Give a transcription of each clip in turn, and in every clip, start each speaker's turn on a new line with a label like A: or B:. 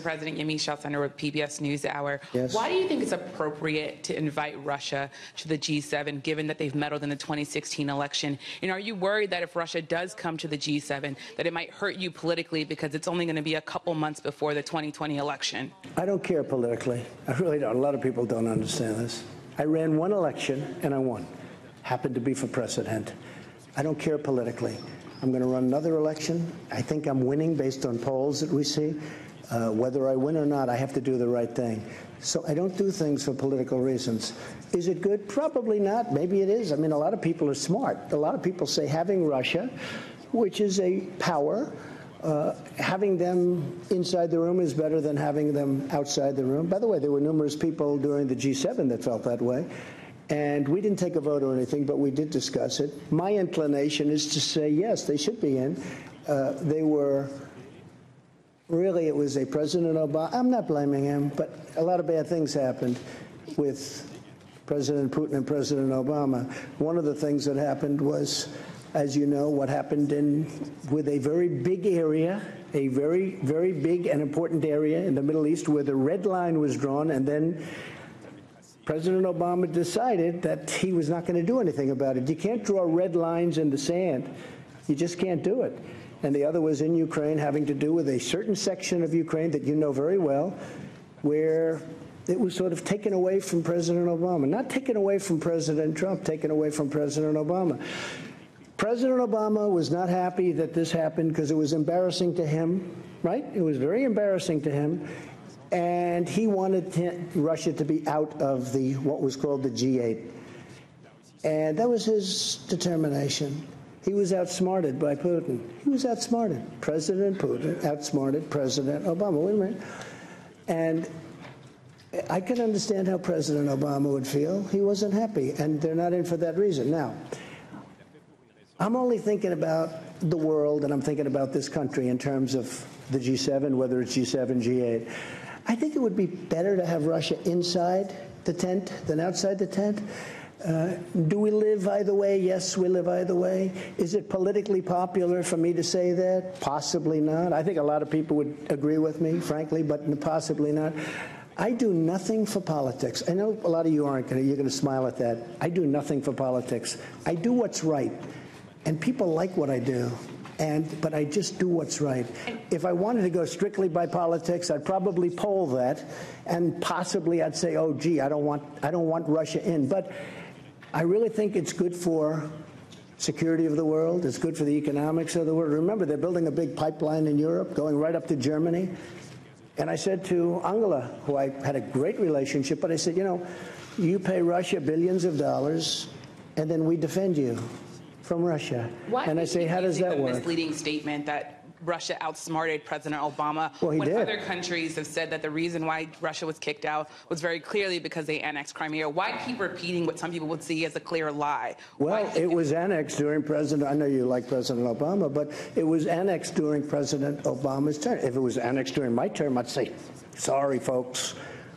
A: President Yamiche Alcindor with PBS NewsHour.
B: Yes.
A: Why do you think it's appropriate to invite Russia to the G7, given that they've meddled in the 2016 election? And are you worried that if Russia does come to the G7, that it might hurt you politically because it's only going to be a couple months before the 2020 election?
B: I don't care politically. I really don't. A lot of people don't understand this. I ran one election and I won. Happened to be for president. I don't care politically. I'm going to run another election. I think I'm winning based on polls that we see. Uh, whether I win or not, I have to do the right thing. So I don't do things for political reasons. Is it good? Probably not. Maybe it is. I mean, a lot of people are smart. A lot of people say having Russia, which is a power, uh, having them inside the room is better than having them outside the room. By the way, there were numerous people during the G7 that felt that way. And we didn't take a vote or anything, but we did discuss it. My inclination is to say, yes, they should be in. Uh, they were really, it was a President Obama. I'm not blaming him, but a lot of bad things happened with President Putin and President Obama. One of the things that happened was, as you know, what happened in with a very big area, a very, very big and important area in the Middle East where the red line was drawn, and then President Obama decided that he was not going to do anything about it. You can't draw red lines in the sand. You just can't do it and the other was in Ukraine, having to do with a certain section of Ukraine that you know very well, where it was sort of taken away from President Obama. Not taken away from President Trump, taken away from President Obama. President Obama was not happy that this happened because it was embarrassing to him, right? It was very embarrassing to him. And he wanted to, Russia to be out of the what was called the G8. And that was his determination. He was outsmarted by Putin. He was outsmarted. President Putin outsmarted President Obama. Wait a minute. And I can understand how President Obama would feel. He wasn't happy, and they're not in for that reason. Now, I'm only thinking about the world, and I'm thinking about this country in terms of the G7, whether it's G7, G8. I think it would be better to have Russia inside the tent than outside the tent. Uh, do we live either way? Yes, we live either way. Is it politically popular for me to say that? Possibly not. I think a lot of people would agree with me, frankly, but possibly not. I do nothing for politics. I know a lot of you aren't going to, you're going to smile at that. I do nothing for politics. I do what's right. And people like what I do. And, but I just do what's right. If I wanted to go strictly by politics, I'd probably poll that, and possibly I'd say, "Oh, gee, I don't want, I don't want Russia in." But I really think it's good for security of the world. It's good for the economics of the world. Remember, they're building a big pipeline in Europe going right up to Germany. And I said to Angela, who I had a great relationship, but I said, you know, you pay Russia billions of dollars, and then we defend you from Russia.
A: Why
B: and I say, how does that
A: a
B: work?
A: Misleading statement that Russia outsmarted President Obama
B: well,
A: when
B: did.
A: other countries have said that the reason why Russia was kicked out was very clearly because they annexed Crimea. Why keep repeating what some people would see as a clear lie?
B: Well, it was annexed during President, I know you like President Obama, but it was annexed during President Obama's term. If it was annexed during my term, I'd say, sorry, folks,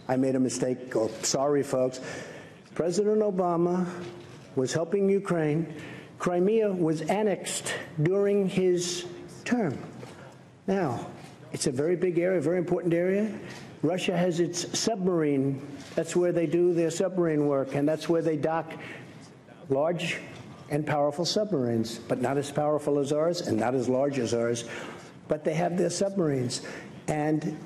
B: I made a mistake, or sorry, folks. President Obama was helping Ukraine. Crimea was annexed during his term. Now, it's a very big area, very important area. Russia has its submarine. That's where they do their submarine work, and that's where they dock large and powerful submarines, but not as powerful as ours and not as large as ours. But they have their submarines. And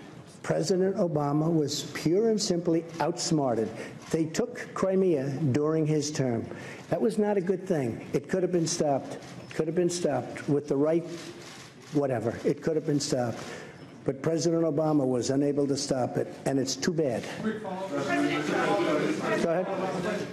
B: President Obama was pure and simply outsmarted. They took Crimea during his term. That was not a good thing. It could have been stopped. Could have been stopped with the right whatever. It could have been stopped. But President Obama was unable to stop it, and it's too bad. Go ahead.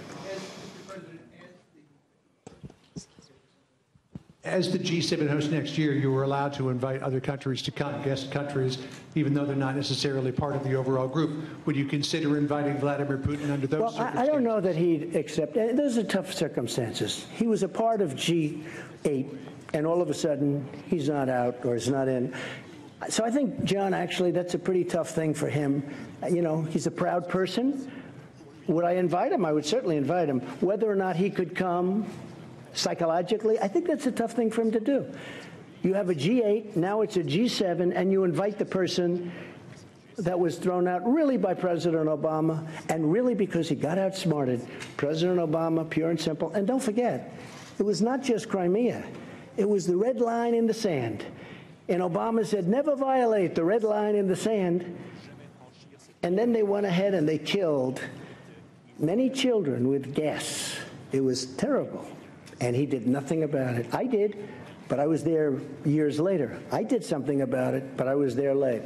C: As the G7 host next year, you were allowed to invite other countries to come, guest countries, even though they're not necessarily part of the overall group. Would you consider inviting Vladimir Putin under those
B: well,
C: circumstances?
B: I don't know that he'd accept. And those are tough circumstances. He was a part of G8 and all of a sudden he's not out or he's not in. So I think, John, actually, that's a pretty tough thing for him. You know, he's a proud person. Would I invite him? I would certainly invite him. Whether or not he could come psychologically, I think that's a tough thing for him to do. You have a G8, now it's a G7, and you invite the person that was thrown out really by President Obama and really because he got outsmarted. President Obama, pure and simple. And don't forget, it was not just Crimea, it was the red line in the sand. And Obama said, never violate the red line in the sand. And then they went ahead and they killed many children with gas. It was terrible. And he did nothing about it. I did, but I was there years later. I did something about it, but I was there late.